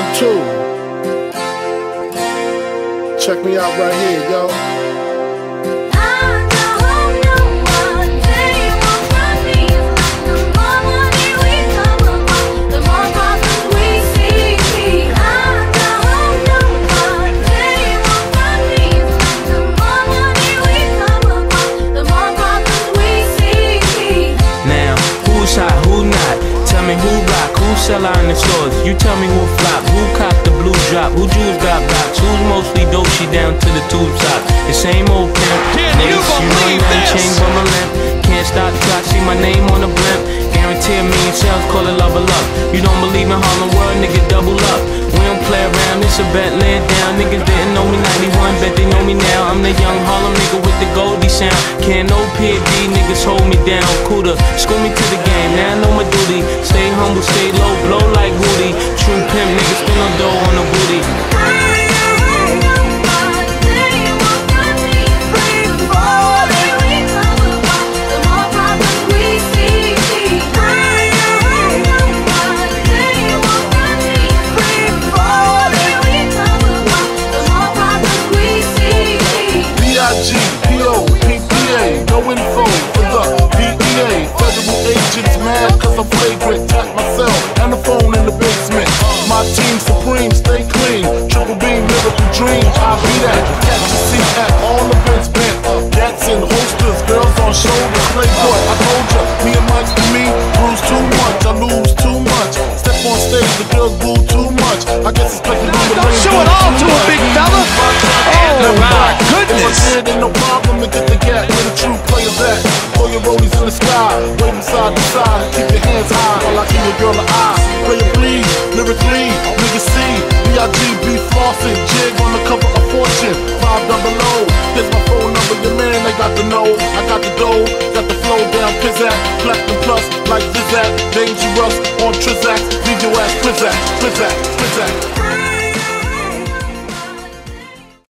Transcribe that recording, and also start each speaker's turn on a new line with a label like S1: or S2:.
S1: One, two. Check me out right here, yo.
S2: Sell out in the stores. You tell me who flop, who cop the blue drop, who jewels got blocks, who's mostly Dolce down to the tube top. The same old pimp.
S3: Can you believe this?
S2: Chain by my limp. Can't stop till see my name on the blimp. Guarantee a million sales, call it love or luck. You don't believe in Harlem World, nigga, double up. We don't play around, it's a bet, lay it down. Niggas didn't know me 91, bet they know me now. I'm the young Harlem nigga with the Goldie sound. Can't no PD, niggas hold me down. Cooler, school me to the game, now I know my duty. Stay humble, stay
S1: I'm flagrant, tap myself and the phone in the basement. My team supreme, stay clean. Triple beam, miracle dream. I be that. Catch a seat at all events bent. Gats in holsters, girls on shoulders. Playboy, I told ya, me and Mike and me bruise too much. I lose too much. Step on stage, the girls boo too much. I guess it's like you do
S3: Don't show it all to a big fella. Oh my goodness.
S1: If I oh, no problem to get the gap Flossing, jig on the cover of Fortune, five double O. Here's my phone number, your man, they got the know. I got the dough, got the flow down, pizzazz, platinum plus, like Zizak, dangerous on Trizak, leave your ass Trizak, Trizak, Trizak.